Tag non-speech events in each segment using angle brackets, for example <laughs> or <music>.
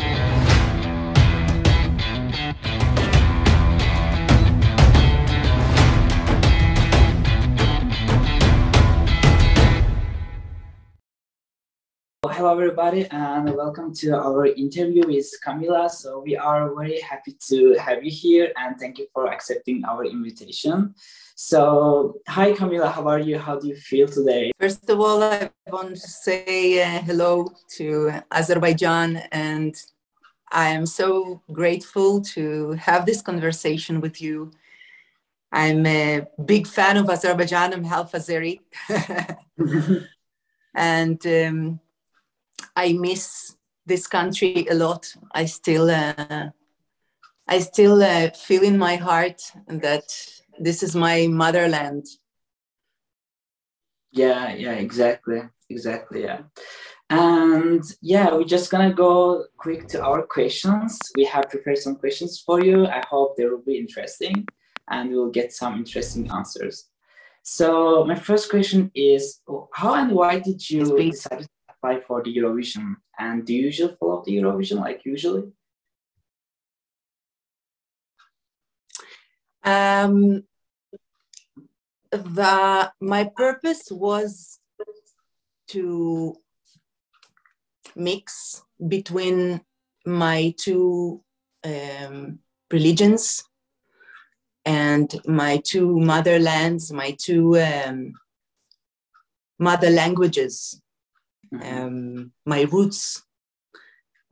Yeah. Hello everybody and welcome to our interview with Kamila. So we are very happy to have you here and thank you for accepting our invitation. So hi Kamila, how are you? How do you feel today? First of all, I want to say uh, hello to Azerbaijan and I am so grateful to have this conversation with you. I'm a big fan of Azerbaijan. I'm half Azeri. <laughs> <laughs> and um, I miss this country a lot. I still, uh, I still uh, feel in my heart that this is my motherland. Yeah, yeah, exactly, exactly, yeah. And yeah, we're just gonna go quick to our questions. We have prepared some questions for you. I hope they will be interesting, and we'll get some interesting answers. So my first question is, how and why did you decide apply for the Eurovision? And do you usually follow the Eurovision like usually? Um, the my purpose was to mix between my two um, religions and my two motherlands, my two um, mother languages. Um, my roots.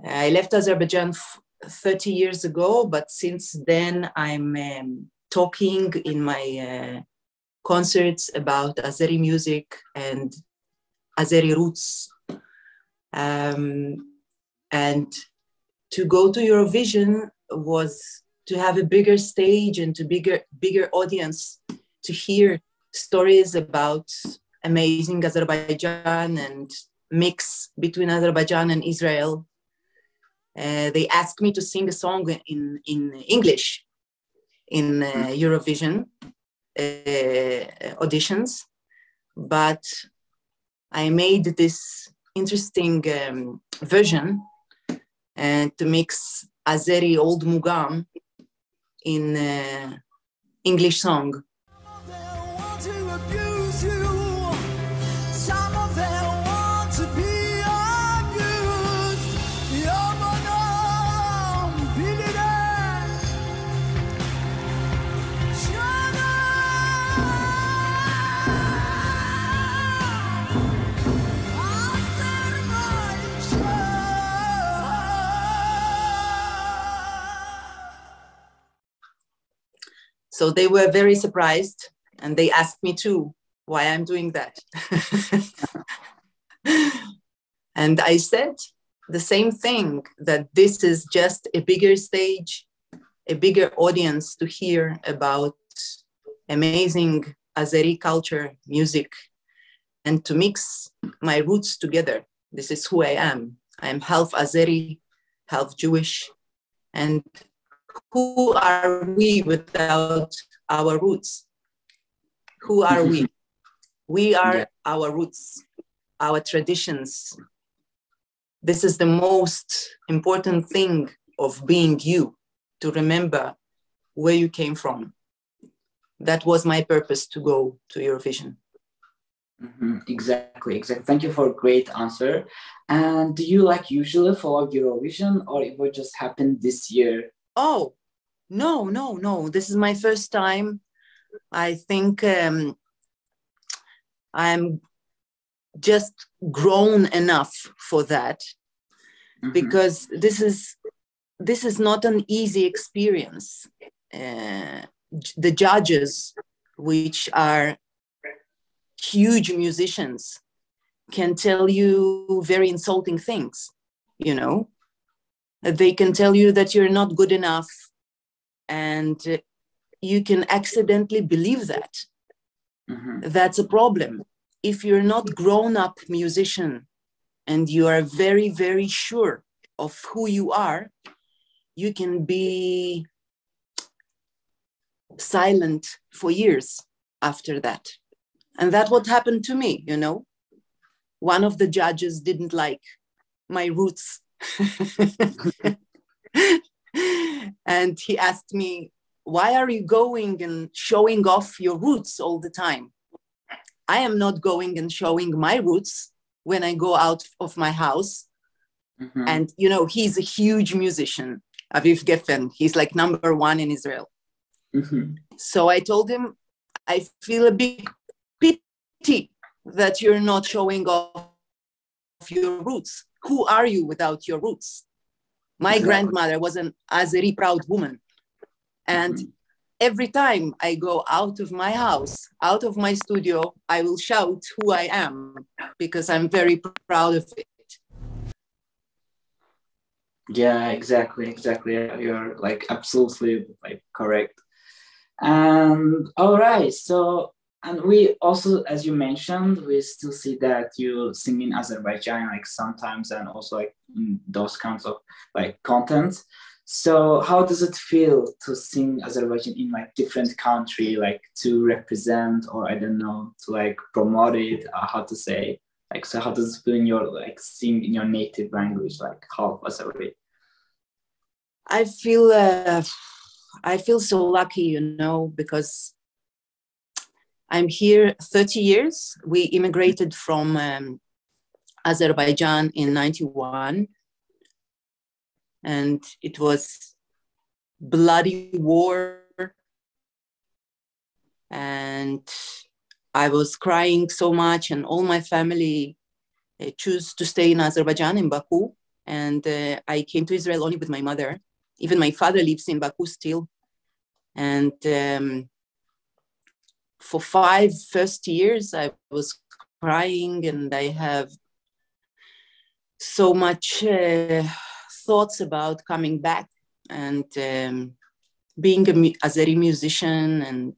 I left Azerbaijan f- 30 years ago, but since then I'm um, talking in my uh, concerts about Azeri music and Azeri roots. Um, and to go to Eurovision was to have a bigger stage and to bigger bigger audience to hear stories about amazing Azerbaijan and mix between Azerbaijan and Israel. Uh, they asked me to sing a song in, in English in uh, Eurovision uh, auditions, but I made this interesting um, version uh, to mix Azeri Old Mugam in uh, English song. So they were very surprised and they asked me too why I'm doing that. <laughs> and I said the same thing that this is just a bigger stage, a bigger audience to hear about amazing Azeri culture, music, and to mix my roots together. This is who I am. I am half Azeri, half Jewish, and who are we without our roots? Who are we? <laughs> We are yeah. our roots, our traditions. This is the most important thing of being you, to remember where you came from. That was my purpose to go to Eurovision. Mm-hmm. Exactly, exactly. Thank you for a great answer. And do you like usually follow Eurovision or it will just happen this year? Oh no no no. This is my first time. I think um, i'm just grown enough for that mm-hmm. because this is this is not an easy experience. Uh, the judges which are huge musicians can tell you very insulting things you know they can tell you that you're not good enough and you can accidentally believe that. Mm-hmm. that's a problem. If you're not grown up musician and you are very very sure of who you are you can be silent for years after that. And that what happened to me you know? One of the judges didn't like my roots <laughs> and he asked me, Why are you going and showing off your roots all the time? I am not going and showing my roots when I go out of my house. Mm-hmm. And, you know, he's a huge musician, Aviv Geffen. He's like number one in Israel. Mm-hmm. So I told him, I feel a big pity that you're not showing off your roots. Who are you without your roots? My grandmother was an Azeri proud woman. And mm-hmm. every time I go out of my house, out of my studio, I will shout who I am because I'm very proud of it. Yeah, exactly, exactly. You're like absolutely like correct. And all right, so and we also, as you mentioned, we still see that you sing in Azerbaijan like sometimes, and also like those kinds of like content. So how does it feel to sing Azerbaijan in like different country, like to represent or I don't know to like promote it? Uh, how to say like so? How does it feel in your like sing in your native language, like half Azerbaijan? I feel uh, I feel so lucky, you know, because I'm here 30 years. We immigrated from um, Azerbaijan in 91 and it was bloody war and I was crying so much and all my family uh, chose to stay in Azerbaijan in Baku and uh, I came to Israel only with my mother. Even my father lives in Baku still. And um, for five first years, I was crying and I have so much uh, thoughts about coming back and um, being a Azeri musician. And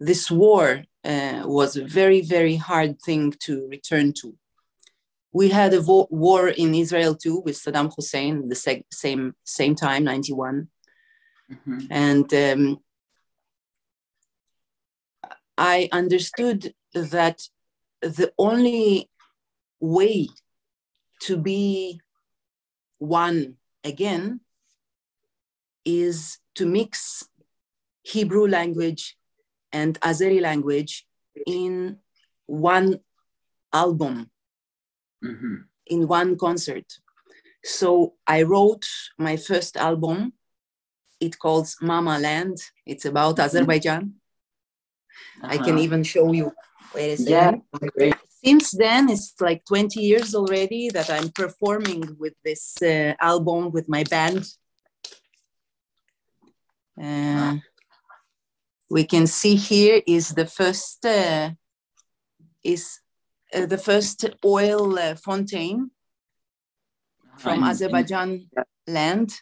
this war uh, was a very, very hard thing to return to. We had a vo- war in Israel too with Saddam Hussein, the se- same same time, 91. Mm-hmm. And um, I understood that the only way to be one again is to mix Hebrew language and Azeri language in one album, mm-hmm. in one concert. So I wrote my first album. It calls Mama Land. It's about mm-hmm. Azerbaijan. Uh-huh. I can uh-huh. even show you. Wait a second. Yeah, Since then, it's like 20 years already that I'm performing with this uh, album with my band. Uh, we can see here is the first uh, is uh, the first oil uh, fontaine from Azerbaijan land.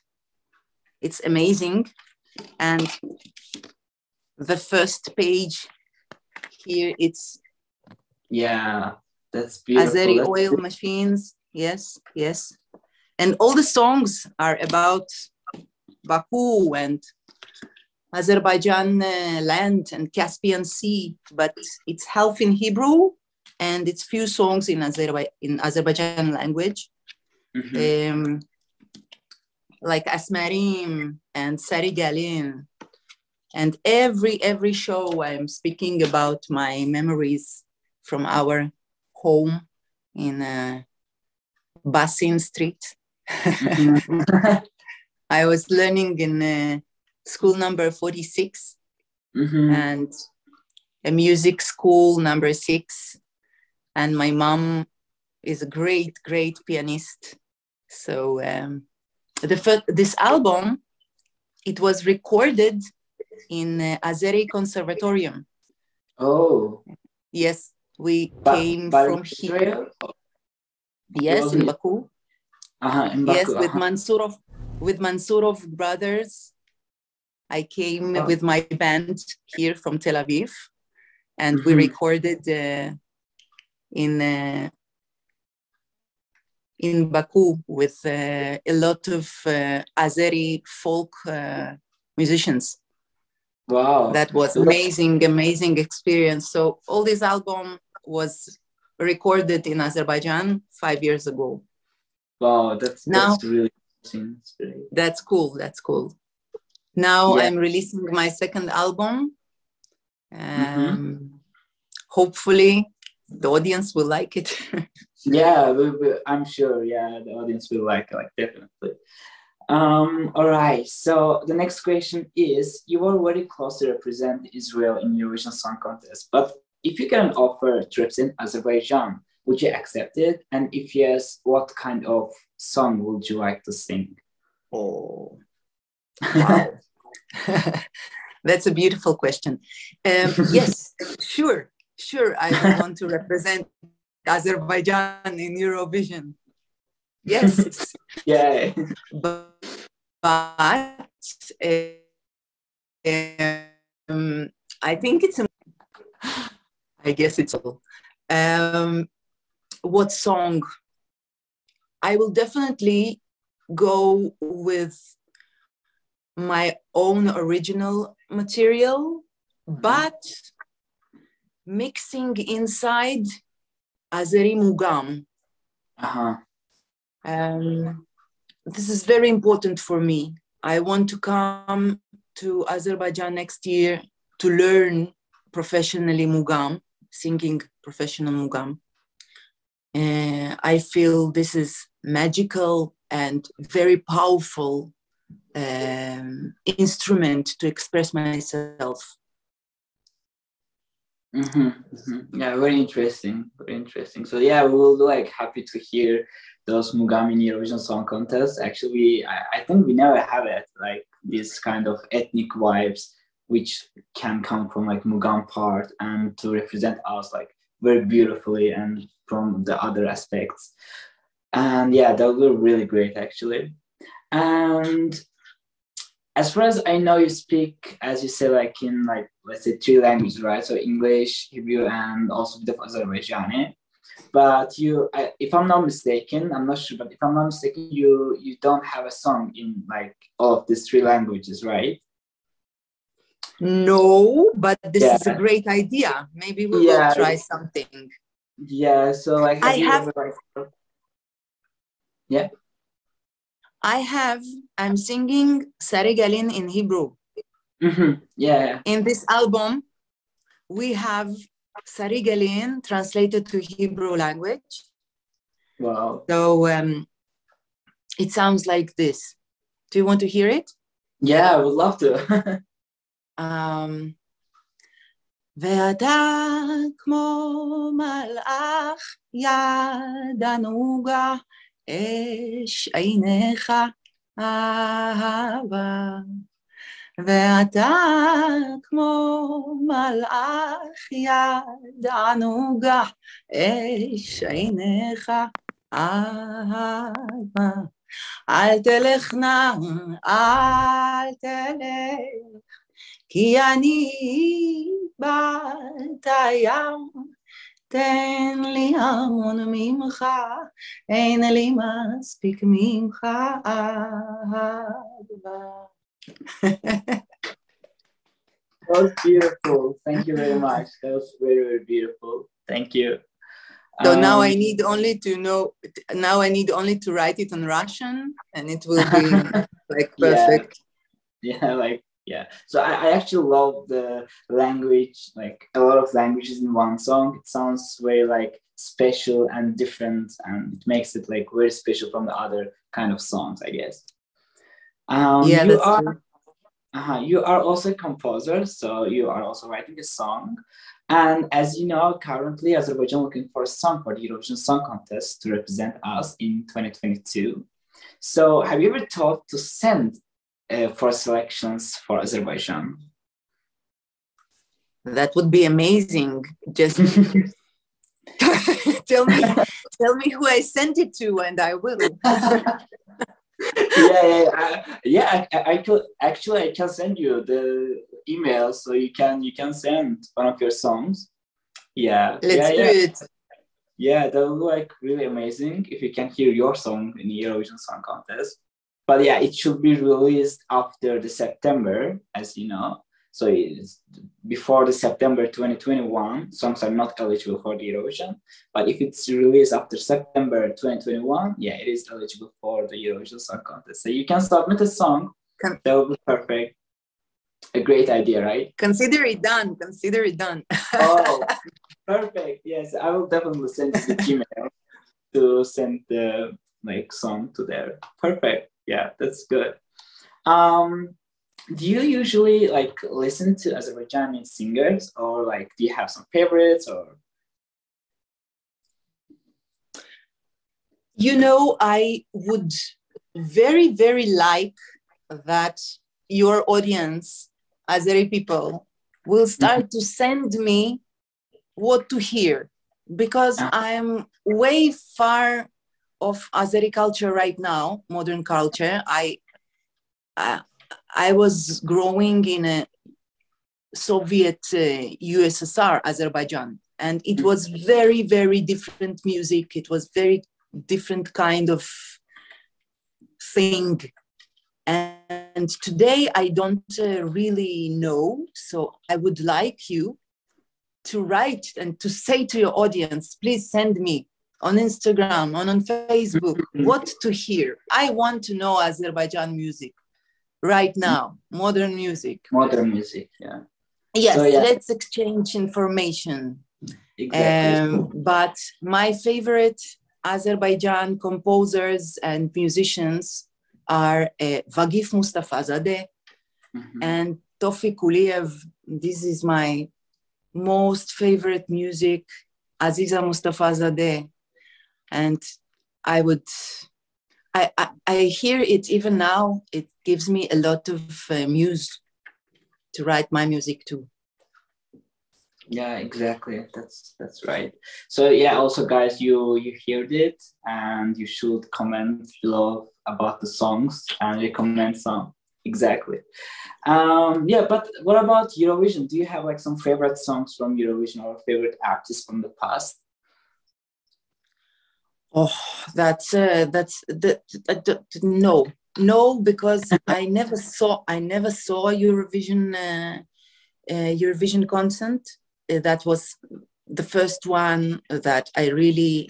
It's amazing, and the first page. Here it's yeah that's beautiful. Azeri that's oil beautiful. machines. Yes yes. And all the songs are about baku and azerbaijan uh, land and caspian sea but it's half in hebrew and it's few songs in, Azerbaijan in azerbaijan language. Mm-hmm. um, like asmarim and sari galin and every every show i'm speaking about my memories from our home in uh, Basin Street. Mm-hmm. <laughs> I was learning in uh, school number 46 mm-hmm. and a music school number six. And my mom is a great, great pianist. So um, the first, this album, it was recorded in uh, Azeri Conservatorium. Oh. Yes, we ba- came from here. Yes, in Baku. Uh-huh, in Baku. Yes, with Mansurov, with Mansurov brothers. I came oh. with my band here from Tel Aviv, and mm-hmm. we recorded uh, in uh, in Baku with uh, a lot of uh, Azeri folk uh, musicians. Wow. That was amazing, amazing experience. So all this album was recorded in Azerbaijan five years ago. Wow, that's Now- that's really interesting. That's cool. That's cool. Now Yeah. I'm releasing my second album. Um, Mhm. Hopefully, the audience will like it. <laughs> Yeah, we, we, I'm sure. Yeah, the audience will like it, like definitely. Um, all right. So the next question is: You were very close to represent Israel in Eurovision Song Contest, but if you get an offer to represent Azerbaijan, would you accept it? And if yes, what kind of song would you like to sing? oh, wow. <laughs> That's a beautiful question. Um, yes, sure, sure. I want to represent <laughs> Azerbaijan in Eurovision. Yes, <laughs> yeah. but, but um, I think it's I guess it's all. Um, what song? I will definitely go with my own original material, but mixing inside Azeri Mugam. Uh-huh. Um, this is very important for me. I want to come to Azerbaijan next year to learn professionally Mugam, singing professional Mugam. Uh, I feel this is magical and very powerful um, instrument to express myself. Hmm Yeah, very interesting. Very interesting. So yeah, we will like happy to hear those Mugami Eurovision Song Contest. Actually, I, I think we never have it like this kind of ethnic vibes, which can come from like Mugam part and to represent us like very beautifully and from the other aspects. And yeah, that be really great actually. And as far as I know, you speak, as you say, like in like let's say three languages, right? So English, Hebrew, and also a bit of Azerbaijani. But you, I, if I'm not mistaken, I'm not sure, but if I'm not mistaken, you you don't have a song in like all of these three languages, right? No, but this is a great idea. Maybe we Yeah. will try something. Yeah. So like, I you have- ever, like, yeah. I have, I'm singing Sarigalin in Hebrew. Mhm. Yeah. In this album, we have Sarigalin translated to Hebrew language. Wow. So um, it sounds like this. Do you want to hear it? Yeah, I would love to. <laughs> Um, ואתה כמו מלאך יד הנוגה, אש עיניך אהבה. ואתה כמו מלאך יד הנוגה, אש עיניך אהבה. אל תלך נא, אל תלך. כי אני בת הים, תן לי המון ממך, אין לי מספיק ממך אהבה. That was beautiful. Thank you very much. That was very, very beautiful. Thank you. So now Um, I need only to know, now I need only to write it on Russian and it will be <laughs> like Yeah. perfect. yeah like yeah. So I, I actually love the language like a lot of languages in one song. It sounds very like special and different and it makes it like very special from the other kind of songs i guess. Um Yeah, you are uh-huh, you are also a composer so you are also writing a song. And as you know currently azerbaijan looking for a song for the eurovision song contest to represent us in 2022 so have you ever thought to send uh, for selections for Azerbaijan. That would be amazing. Just <laughs> tell me, tell me who I sent it to, and I will. yeah, yeah, I, yeah. I, I could actually I can send you the email so you can you can send one of your songs. Yeah, Let's yeah, do yeah. it. Yeah, that would like really amazing if you can hear your song in the Eurovision Song Contest. But yeah, it should be released after the September, as you know. So before the September 2021, songs are not eligible for the Eurovision. But if it's released after September 2021, yeah, it is eligible for the Eurovision Song Contest. So you can submit a song. That would be perfect. A great idea, right? Consider it done. Consider it done. oh, <laughs> perfect. Yes, I will definitely send the <laughs> Gmail to send the like song to there. Perfect. Yeah, that's good. Um, do you usually like listen to Azerbaijani singers or like do you have some favorites or you know i would very very like that your audience azeri people will start mm-hmm. to send me what to hear because i'm way far of azeri culture right now modern culture i uh, I was growing in a Soviet uh, USSR, Azerbaijan, and it was very, very different music. It was very different kind of thing. And today I don't uh, really know. So I would like you to write and to say to your audience, please send me on Instagram, on, on Facebook, what to hear. I want to know Azerbaijan music right now modern music modern music yeah yes so, yeah. let's exchange information exactly. Um, but my favorite azerbaijan composers and musicians are uh, vagif mustafazadeh mm-hmm. and tofik kuliev this is my most favorite music aziza mustafazadeh and i would I, I, I hear it even now. It gives me a lot of uh, muse to write my music too. Yeah, exactly. That's that's right. So yeah, also guys, you you heard it, and you should comment below about the songs and recommend some. Exactly. Um, yeah, but what about Eurovision? Do you have like some favorite songs from Eurovision or favorite artists from the past? Oh, that's uh, that's that, no no because <laughs> I never saw I never saw Eurovision uh, uh, Eurovision content. Uh, that was the first one that I really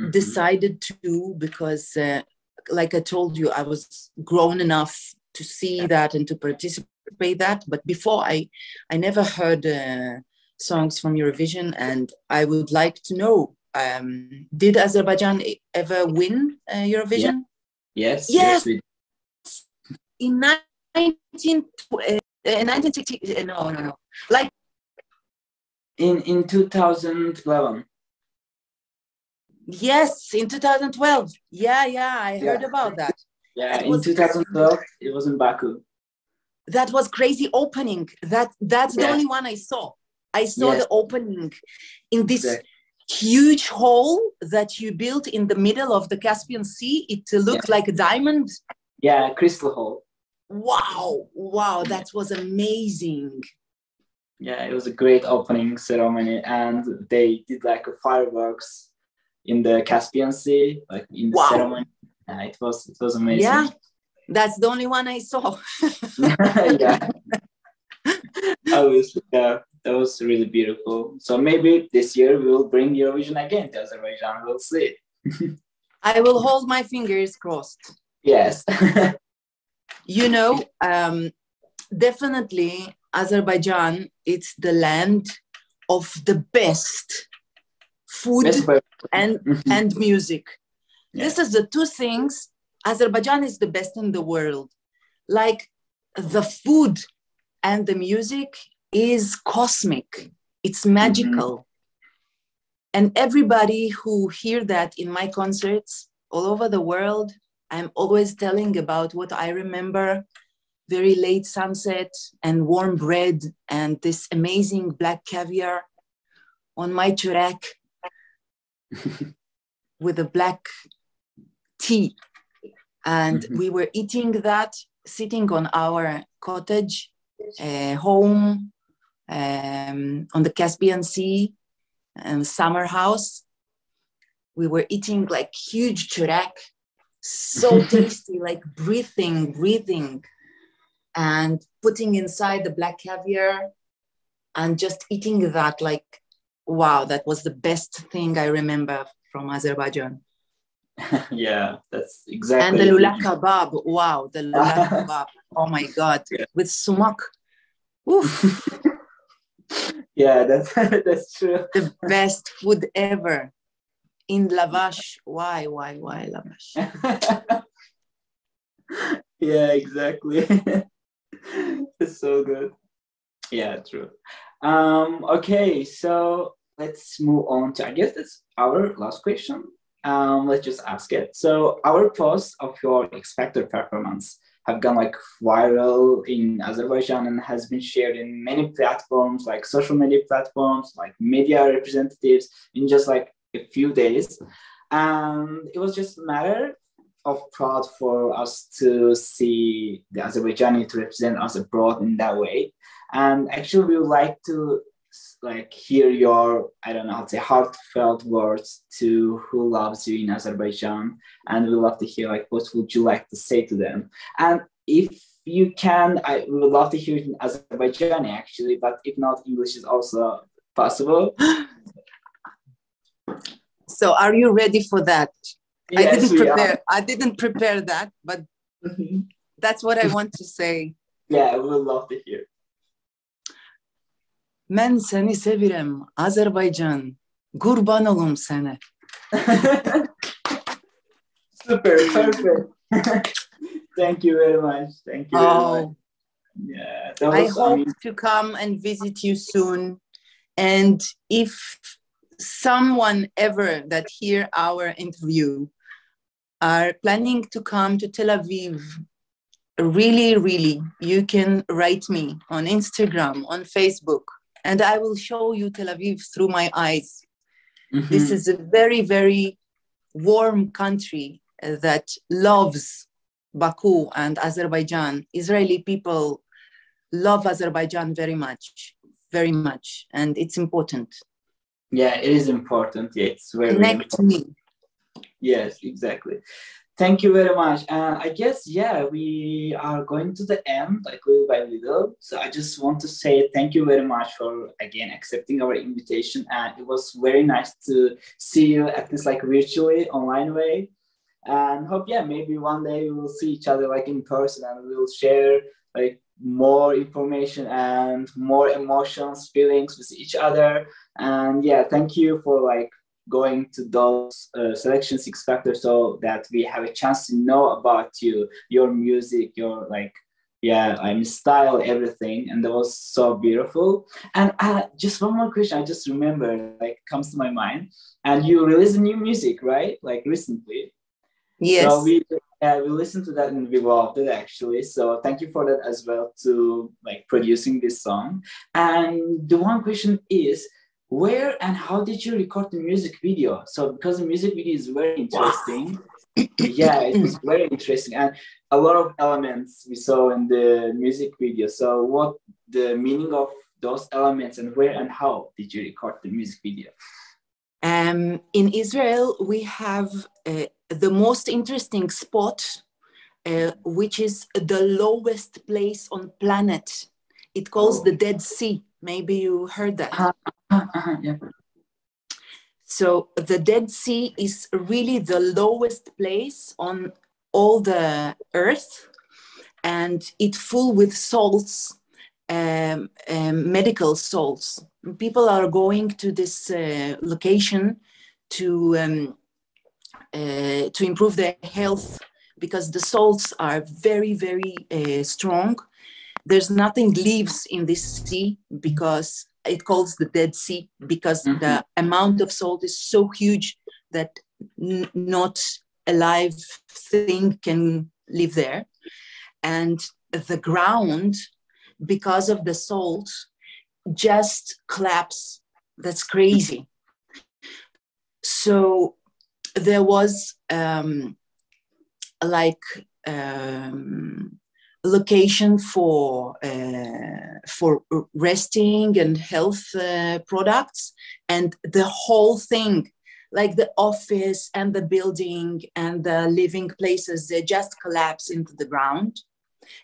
mm-hmm. decided to do because, uh, like I told you, I was grown enough to see that and to participate that. But before I I never heard uh, songs from Eurovision, and I would like to know um, did Azerbaijan ever win uh, Eurovision? Yeah. Yes. Yes. yes in 19, uh, 1960, uh, no, no, no. Like in in 2011. Yes, in 2012. Yeah, yeah, I heard yeah. about that. Yeah, that in 2012, it was in Baku. That was crazy opening. That that's the only one I saw. I saw yes. the opening in this exactly huge hole that you built in the middle of the Caspian Sea. It looked like a diamond. Yeah, Crystal Hall. Wow, wow, that was amazing. Yeah, it was a great opening ceremony, and they did like a fireworks in the Caspian Sea, like in the wow. ceremony. Yeah, it was it was amazing. Yeah, that's the only one I saw. <laughs> yeah. <laughs> Obviously, yeah that was really beautiful. So maybe this year we will bring Eurovision again to Azerbaijan. We'll see. <laughs> I will hold my fingers crossed. Yes. <laughs> you know, um, definitely Azerbaijan, it's the land of the best food and, and music. Yeah. This is the two things. Azerbaijan is the best in the world. Like the food and the music is cosmic, it's magical. Mm-hmm. And everybody who hear that in my concerts all over the world, I'm always telling about what I remember very late sunset and warm bread and this amazing black caviar on my churek <laughs> with a black tea. And mm-hmm. we were eating that sitting on our cottage uh, home um, on the Caspian Sea, um, summer house. We were eating like huge churek, so <laughs> tasty, like breathing, breathing. and putting inside the black caviar and just eating that like wow that was the best thing i remember from azerbaijan <laughs> yeah that's exactly and the lula kebab wow the lula <laughs> kebab oh my god yeah. with sumac yeah that's <laughs> that's true. The best food ever. In lavash. Why why why lavash? <laughs> Yeah exactly. <laughs> It's so good. Yeah true. Um okay so let's move on to i guess that's our last question. Um let's just ask it. So our post of your expected performance have gone like viral in Azerbaijan and has been shared in many platforms like social media platforms, like media representatives in just like a few days. And it was just a matter of proud for us to see the Azerbaijani to represent us abroad in that way. And actually, we would like to like hear your I don't know how to say heartfelt words to who loves you in Azerbaijan, and we love to hear like what would you like to say to them. And if you can, I would love to hear it in Azerbaijani actually, but if not, English is also possible. <gasps> So, are you ready for that? Yes, I didn't prepare. I didn't prepare that, but mm-hmm. that's what I want to say. Yeah, we would love to hear. Mən seni sevirəm, Azərbaycan. Qurban olum sənə. Super, perfect. <laughs> Thank you very much. Thank you. very Oh, yeah. Was, I hope I mean... to come and visit you soon. And if someone ever that hear our interview are planning to come to Tel Aviv, really, really, you can write me on Instagram, on Facebook, and I will show you Tel Aviv through my eyes. Mm-hmm. This is a very, very warm country that loves Baku and Azerbaijan. Israeli people love Azerbaijan very much, very much, and it's important. Yeah, it is important. Yeah, it's very connect important. me. Yes, exactly. Thank you very much. Uh, I guess, yeah, we are going to the end, like little by little. So I just want to say thank you very much for, again, accepting our invitation. And it was very nice to see you at this like virtually online way. And hope, yeah, maybe one day we will see each other like in person and we will share like more information and more emotions, feelings with each other. And yeah, thank you for like going to those uh, selection X Factors so that we have a chance to know about you your music your like yeah i'm style everything and that was so beautiful. And uh, just one more question i just remember like comes to my mind. And you released new music right? Like recently. Yes. So we uh, we listened to that and we loved it actually. So thank you for that as well to like producing this song. And the one question is where and how did you record the music video? So because the music video is very interesting. <laughs> yeah, it was very interesting and a lot of elements we saw in the music video. So what the meaning of those elements and where and how did you record the music video? Um, in Israel, we have uh, the most interesting spot, uh, which is the lowest place on planet. It calls oh. the Dead Sea. Maybe you heard that. Uh, yeah. So the Dead Sea is really the lowest place on all the earth, and it's full with salts, um, um, medical salts. People are going to this uh, location to um, uh, to improve their health because the salts are very very uh, strong. There's nothing lives in this sea because it calls the Dead Sea because mm-hmm. the amount of salt is so huge that not a live thing can live there. And the ground, because of the salt, just collapse. That's crazy. So there was um, like um, location for uh, for resting and health uh, products and the whole thing like the office and the building and the living places they just collapse into the ground.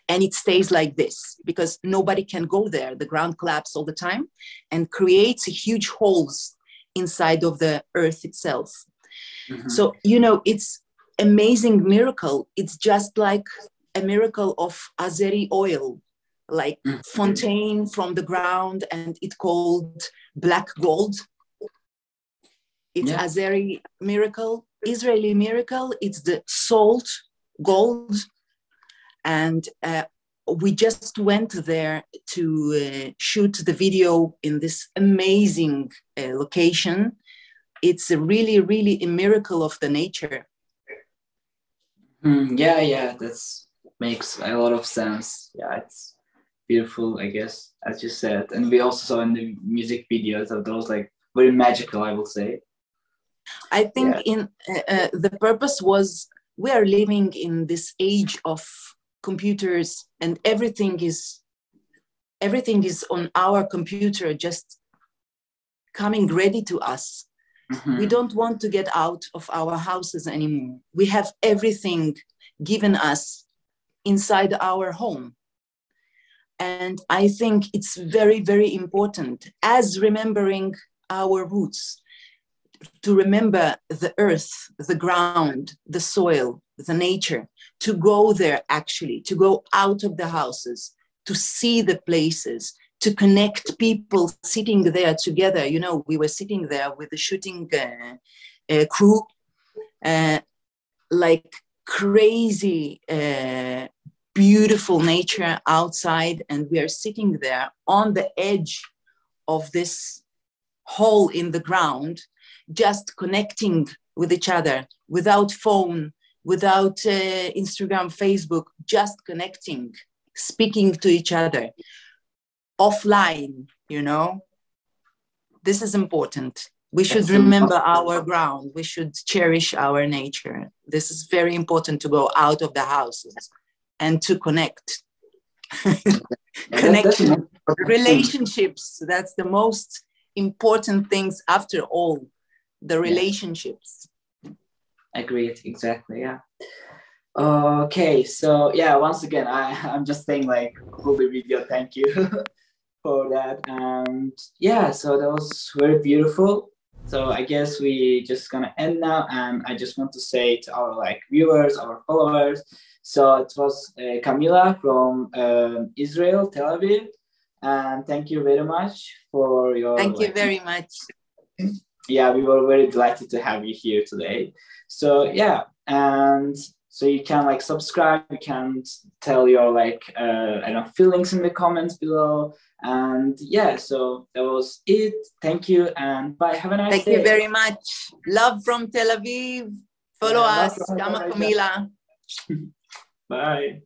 And it stays like this because nobody can go there. The ground collapses all the time and creates huge holes inside of the earth itself. Mm-hmm. so you know it's amazing miracle. It's just like a miracle of azeri oil like mm-hmm. fontaine from the ground and it called black gold it's yeah. azeri miracle israeli miracle it's the salt gold and uh, we just went there to uh, shoot the video in this amazing uh, location. It's a really, really a miracle of the nature. Mm, yeah, yeah, that's makes a lot of sense. Yeah, it's beautiful, I guess, as you said. And we also saw in the music videos of those like very magical, I will say. I think yeah. in uh, uh, the purpose was we are living in this age of computers and everything is everything is on our computer just coming ready to us mm-hmm. we don't want to get out of our houses anymore we have everything given us inside our home. And i think it's very very important as remembering our roots to remember the earth the ground the soil the nature to go there actually to go out of the houses to see the places to connect people sitting there together. You know we were sitting there with the shooting uh, uh, crew uh, like crazy uh, beautiful nature outside and we are sitting there on the edge of this hole in the ground just connecting with each other without phone without uh, Instagram, Facebook, just connecting, speaking to each other offline, you know. This is important. We should remember our ground. We should cherish our nature. This is very important to go out of the houses and to connect. <laughs> Connection, relationships, that's the most important things after all, the relationships. Agreed exactly yeah. Okay so yeah once again i <laughs> i'm just saying like Ruby video thank you <laughs> for that. And yeah so that was very beautiful so i guess we just gonna end now and i just want to say to our like viewers our followers so it was uh, kamila from uh, israel tel aviv and thank you very much for your thank you like, very much. Yeah we were very delighted to have you here today. So yeah and so you can like subscribe. You can tell your like uh i don't know feelings in the comments below. And yeah so that was it. Thank you and bye. Have a nice thank day. you very much. Love from tel aviv. Follow yeah, us. Kama <laughs> bye